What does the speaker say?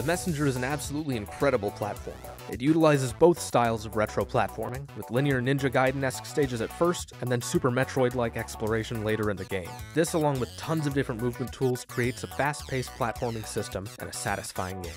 The Messenger is an absolutely incredible platformer. It utilizes both styles of retro platforming, with linear Ninja Gaiden esque stages at first, and then Super Metroid like exploration later in the game. This, along with tons of different movement tools, creates a fast paced platforming system and a satisfying game.